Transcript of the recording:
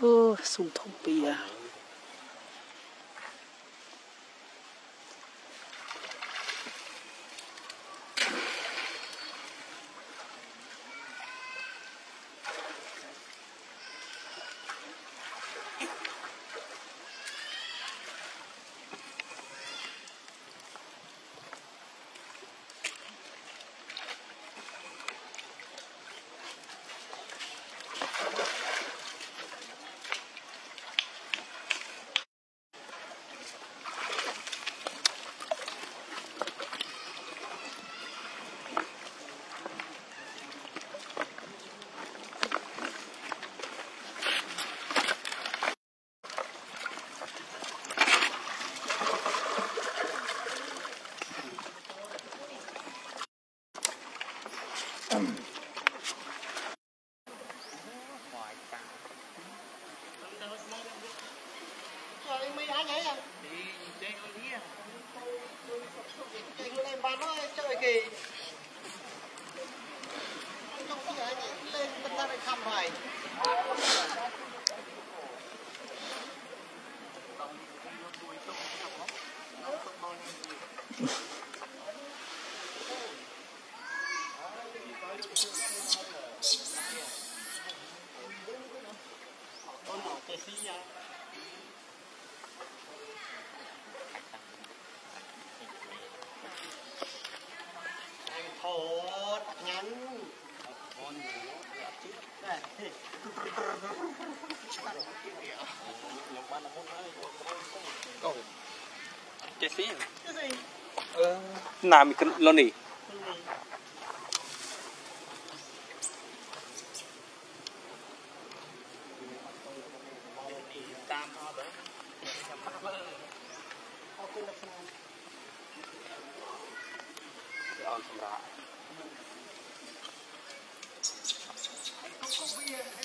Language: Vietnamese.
哦，送痛不一样。Mấy anh ấy à? Chơi lên bàn nó chơi kì. Trong cái anh ấy lên bên ta lại thăm hoài. Con nào cái gì à? Anh Cái gì? Cái gì? Nào mình lo nỉ. Hãy subscribe cho Yeah.